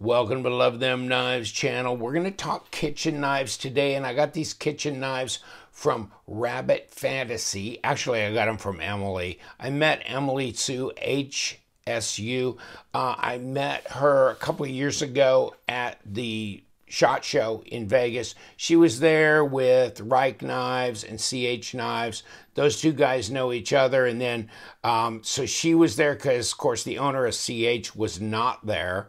Welcome to Love Them Knives channel. We're going to talk kitchen knives today, and I got these kitchen knives from Rabbit Fantasy. Actually, I got them from Emily. I met Emily Sue HSU. Uh, I met her a couple of years ago at the SHOT Show in Vegas. She was there with Reich Knives and CH Knives. Those two guys know each other. And then, um, so she was there because, of course, the owner of CH was not there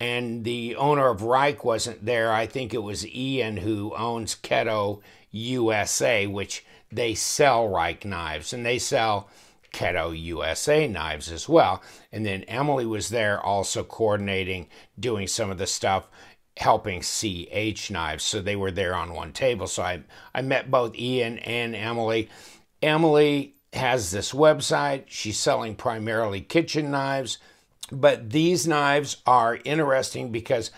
and the owner of Reich wasn't there. I think it was Ian who owns Keto USA, which they sell Reich knives and they sell Keto USA knives as well. And then Emily was there also coordinating, doing some of the stuff, helping CH knives. So they were there on one table. So I, I met both Ian and Emily. Emily has this website. She's selling primarily kitchen knives but these knives are interesting because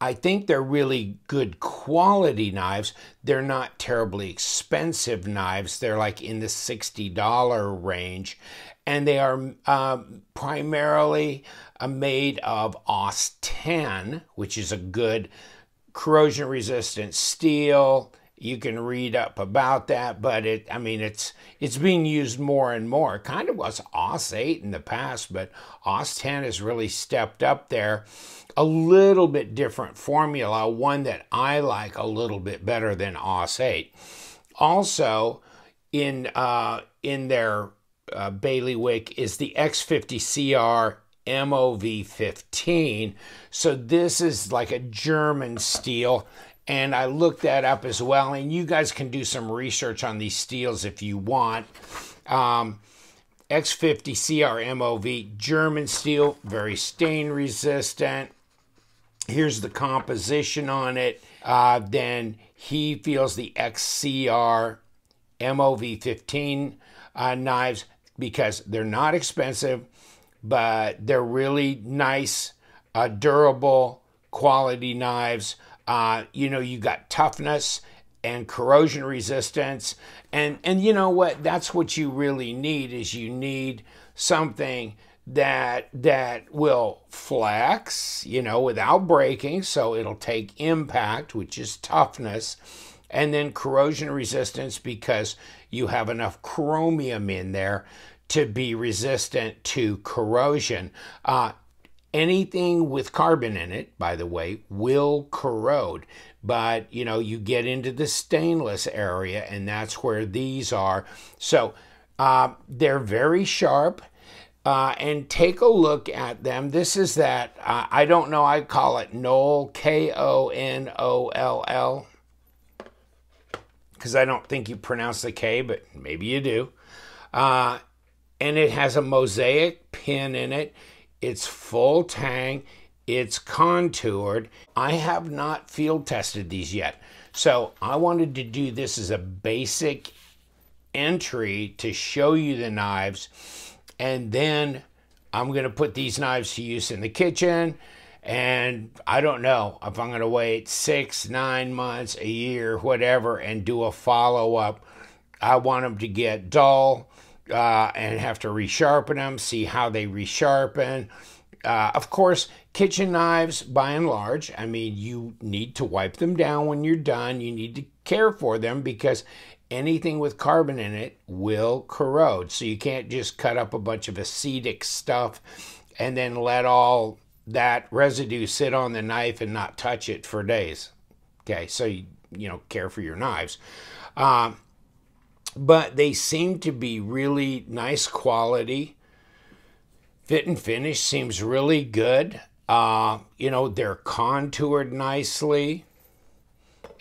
I think they're really good quality knives. They're not terribly expensive knives. They're like in the $60 range. And they are um, primarily uh, made of AUS 10, which is a good corrosion resistant steel you can read up about that, but it, I mean, it's it's being used more and more. It kind of was AUS 8 in the past, but AUS 10 has really stepped up there. A little bit different formula, one that I like a little bit better than AUS 8 Also, in uh, in their uh, bailiwick is the X50CR MOV 15. So this is like a German steel and I looked that up as well. And you guys can do some research on these steels if you want. Um, X50 CRMOV, German steel, very stain resistant. Here's the composition on it. Uh, then he feels the XCR MOV15 uh, knives because they're not expensive, but they're really nice, uh, durable, quality knives. Uh, you know, you got toughness and corrosion resistance. And, and you know what? That's what you really need is you need something that that will flex, you know, without breaking, so it'll take impact, which is toughness, and then corrosion resistance because you have enough chromium in there to be resistant to corrosion. Uh, Anything with carbon in it, by the way, will corrode. But, you know, you get into the stainless area, and that's where these are. So uh, they're very sharp. Uh, and take a look at them. This is that, uh, I don't know, I call it Knoll, K O N O L L, because I don't think you pronounce the K, but maybe you do. Uh, and it has a mosaic pin in it. It's full tang. It's contoured. I have not field tested these yet. So I wanted to do this as a basic entry to show you the knives. And then I'm going to put these knives to use in the kitchen. And I don't know if I'm going to wait six, nine months, a year, whatever, and do a follow up. I want them to get dull uh, and have to resharpen them, see how they resharpen. Uh, of course, kitchen knives, by and large, I mean, you need to wipe them down when you're done. You need to care for them because anything with carbon in it will corrode. So you can't just cut up a bunch of acetic stuff and then let all that residue sit on the knife and not touch it for days. Okay, so you, you know, care for your knives. Um, but they seem to be really nice quality. Fit and finish seems really good. Uh, you know, they're contoured nicely.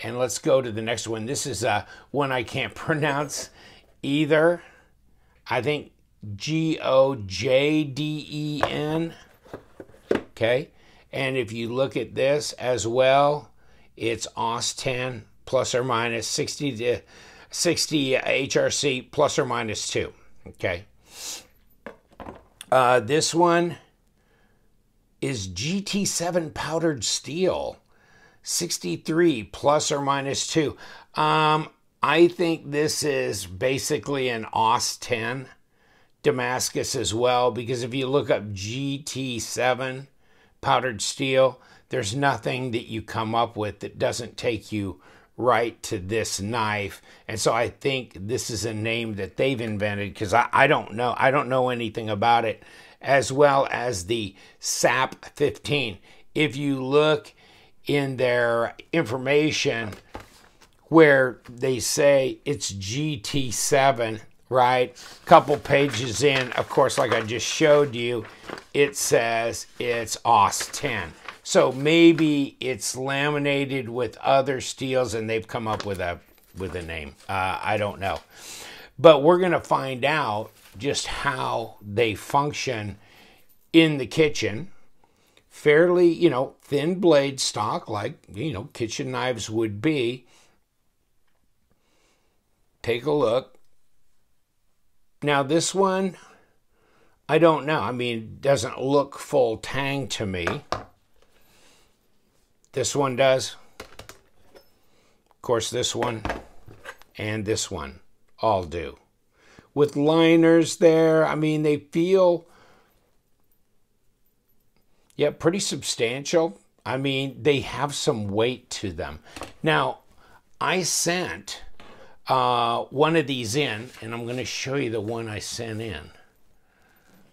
And let's go to the next one. This is uh, one I can't pronounce either. I think G O J D E N. Okay. And if you look at this as well, it's AUS 10 plus or minus 60 to 60 HRC plus or minus 2. Okay. Uh, this one is GT7 powdered steel, 63 plus or minus 2. Um, I think this is basically an AUS 10 Damascus as well, because if you look up GT7 powdered steel. There's nothing that you come up with that doesn't take you right to this knife. And so I think this is a name that they've invented because I, I don't know. I don't know anything about it, as well as the SAP 15. If you look in their information where they say it's GT7, right? Couple pages in, of course, like I just showed you, it says it's AUS 10. So maybe it's laminated with other steels and they've come up with a with a name. Uh, I don't know. But we're going to find out just how they function in the kitchen. Fairly, you know, thin blade stock, like, you know, kitchen knives would be. Take a look. Now, this one, I don't know. I mean, it doesn't look full tang to me. This one does. Of course, this one and this one all do. With liners there, I mean, they feel, yeah, pretty substantial. I mean, they have some weight to them. Now, I sent uh, one of these in, and I'm going to show you the one I sent in.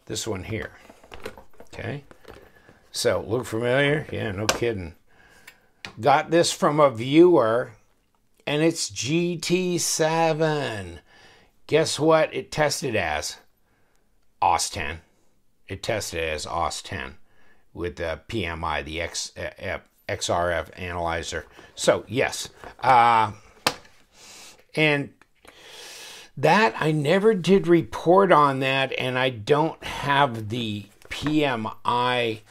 This one here. Okay. So, look familiar? Yeah, no kidding. Got this from a viewer, and it's GT7. Guess what it tested as? AUS 10. It tested as AUS 10 with the PMI, the X, uh, XRF analyzer. So, yes. Uh, and that, I never did report on that, and I don't have the PMI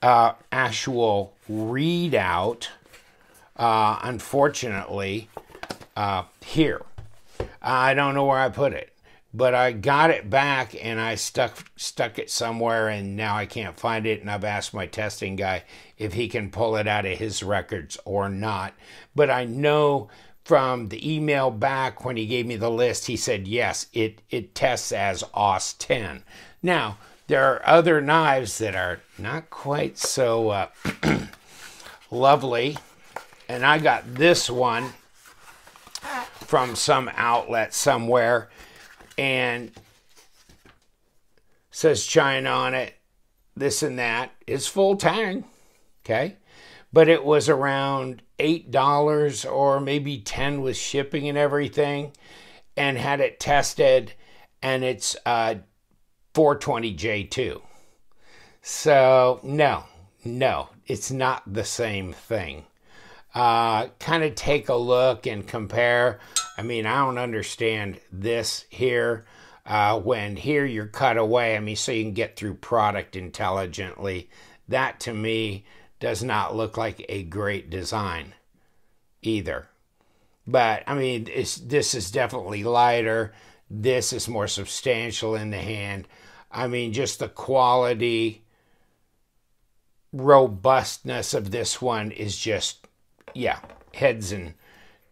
uh, actual readout uh, unfortunately, uh, here. I don't know where I put it, but I got it back and I stuck stuck it somewhere, and now I can't find it. And I've asked my testing guy if he can pull it out of his records or not. But I know from the email back when he gave me the list, he said yes, it it tests as AUS 10. Now there are other knives that are not quite so uh, lovely and I got this one from some outlet somewhere and says China on it, this and that. It's full tang, okay? But it was around $8 or maybe 10 with shipping and everything and had it tested and it's uh 420J2. So, no, no, it's not the same thing uh, kind of take a look and compare. I mean, I don't understand this here. Uh, when here you're cut away, I mean, so you can get through product intelligently. That to me does not look like a great design either. But I mean, this is definitely lighter. This is more substantial in the hand. I mean, just the quality, robustness of this one is just yeah, heads and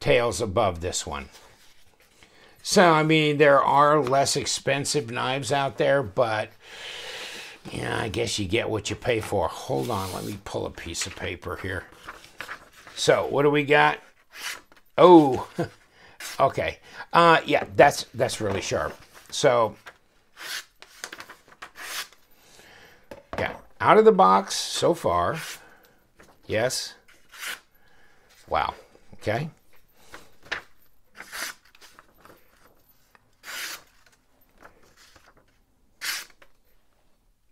tails above this one. So, I mean, there are less expensive knives out there, but yeah, I guess you get what you pay for. Hold on, let me pull a piece of paper here. So, what do we got? Oh, okay. Uh, yeah, that's that's really sharp. So, yeah, out of the box so far. Yes. Wow. Okay.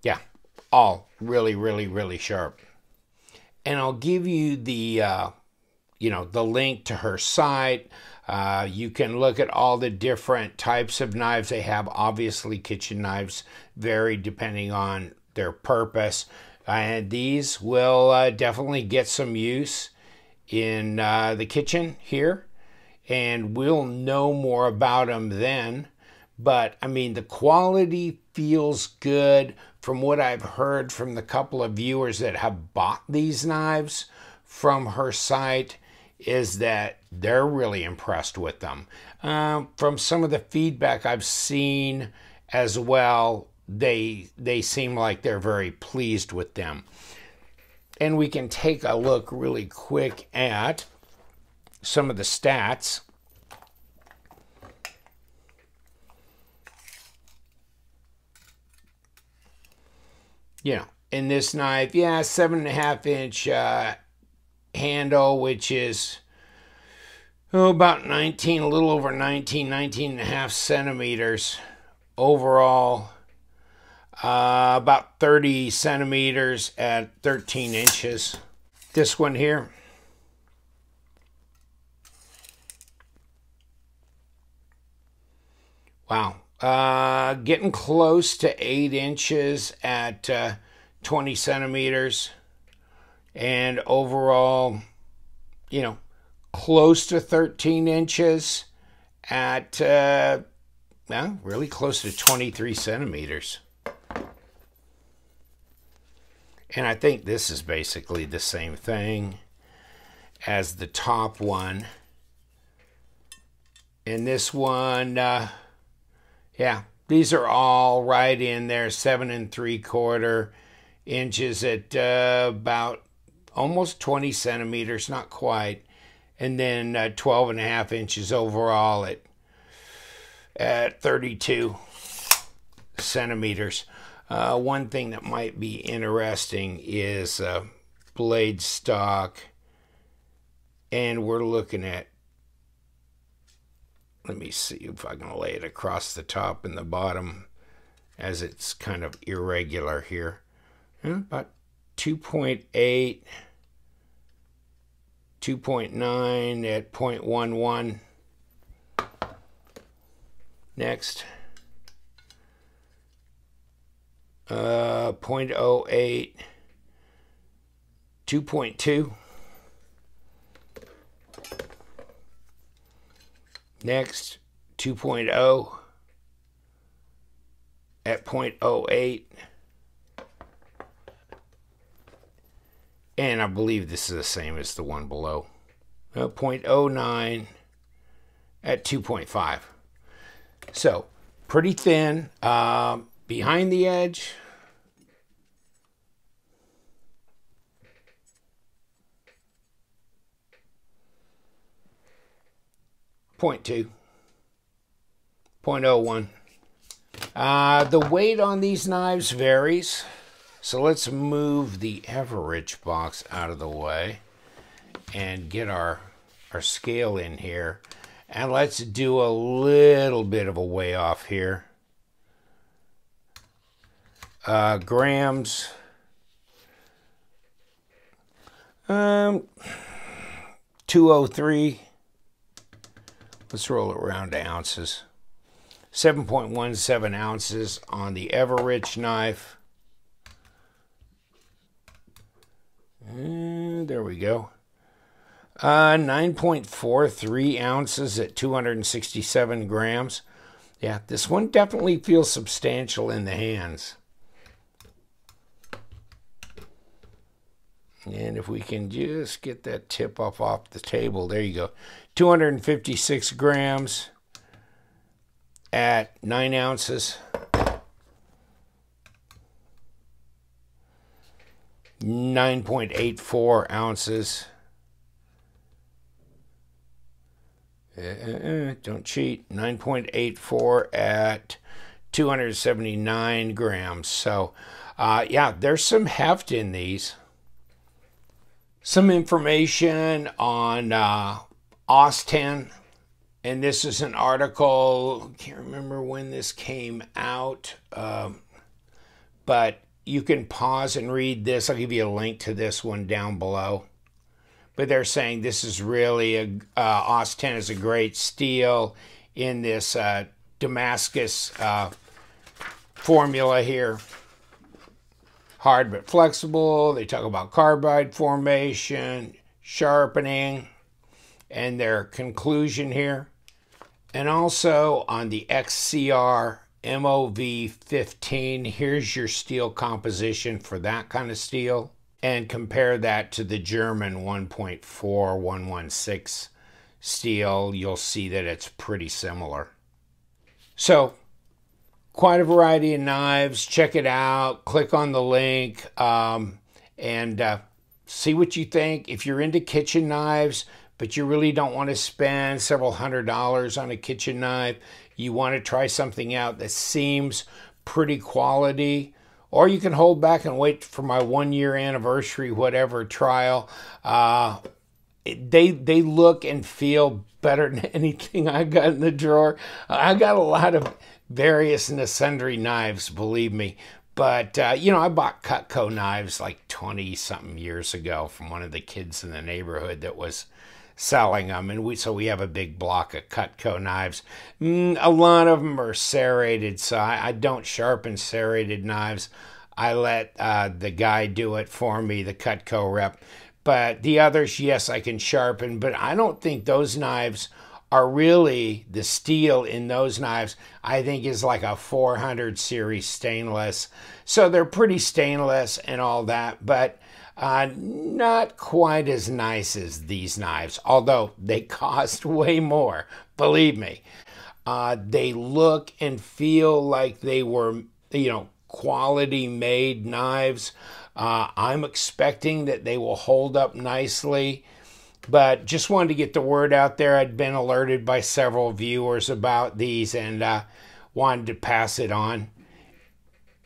Yeah, all really, really, really sharp. And I'll give you the, uh, you know, the link to her site. Uh, you can look at all the different types of knives they have. Obviously, kitchen knives vary depending on their purpose. And these will uh, definitely get some use in uh, the kitchen here, and we'll know more about them then. But I mean, the quality feels good from what I've heard from the couple of viewers that have bought these knives from her site is that they're really impressed with them. Um, from some of the feedback I've seen as well, they they seem like they're very pleased with them. And we can take a look really quick at some of the stats. You know, in this knife, yeah, seven and a half inch uh, handle, which is oh, about 19, a little over 19, 19 and a half centimeters overall. Uh, about 30 centimeters at 13 inches. This one here. Wow. Uh, getting close to 8 inches at uh, 20 centimeters. And overall, you know, close to 13 inches at, uh, well, really close to 23 centimeters. And I think this is basically the same thing as the top one. And this one, uh, yeah, these are all right in there, seven and three quarter inches at uh, about almost 20 centimeters, not quite and then uh, 12 and a half inches overall at at 32 centimeters. Uh, one thing that might be interesting is uh, blade stock, and we're looking at. Let me see if I can lay it across the top and the bottom, as it's kind of irregular here. About 2.8. 2.9 at 0.11. Next. Uh, 0.08. 2.2. Next, 2.0 at 0.08. And I believe this is the same as the one below. Uh, 0.09 at 2.5. So pretty thin. Uh, behind the edge, Point two. Point oh one. Uh, the weight on these knives varies. So let's move the Everidge box out of the weigh and get our, our scale in here. And let's do a little bit of a way off here. Uh, grams. Um, 203. Let's roll it around to ounces. 7.17 ounces on the Everidge knife. And there we go. Uh, 9.43 ounces at 267 grams. Yeah, this one definitely feels substantial in the hands. And if we can just get that tip off off the table, there you go. 256 grams at 9 ounces. 9.84 ounces. Uh, uh, uh, don't cheat. 9.84 at 279 grams. So, uh, yeah, there's some heft in these. Some information on uh, AUS 10. And this is an article, I can't remember when this came out, um, but you can pause and read this. I'll give you a link to this one down below. But they're saying this is really a uh, AUS 10 is a great steel in this uh, Damascus uh, formula here. Hard but flexible. They talk about carbide formation, sharpening, and their conclusion here. And also on the XCR MOV 15. Here's your steel composition for that kind of steel. And compare that to the German 1.4116 steel. You'll see that it's pretty similar. So, quite a variety of knives. Check it out. Click on the link. Um, and uh, see what you think. If you're into kitchen knives, but you really don't want to spend several hundred dollars on a kitchen knife, you want to try something out that seems pretty quality, or you can hold back and wait for my one year anniversary, whatever trial. Uh, they they look and feel better than anything I got in the drawer. I got a lot of various and sundry knives, believe me. But, uh, you know, I bought Cutco knives like 20 something years ago from one of the kids in the neighborhood that was selling them. And we, so we have a big block of Cutco knives. Mm, a lot of them are serrated, so I, I don't sharpen serrated knives. I let uh, the guy do it for me, the Cutco rep. But the others, yes, I can sharpen, but I don't think those knives are really the steel in those knives, I think is like a 400 series stainless. So they're pretty stainless and all that, but uh, not quite as nice as these knives, although they cost way more, believe me. Uh, they look and feel like they were, you know, quality made knives. Uh, I'm expecting that they will hold up nicely, but just wanted to get the word out there. I'd been alerted by several viewers about these and uh, wanted to pass it on.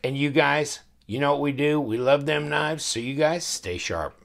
And you guys, you know what we do? We love them knives, so you guys stay sharp.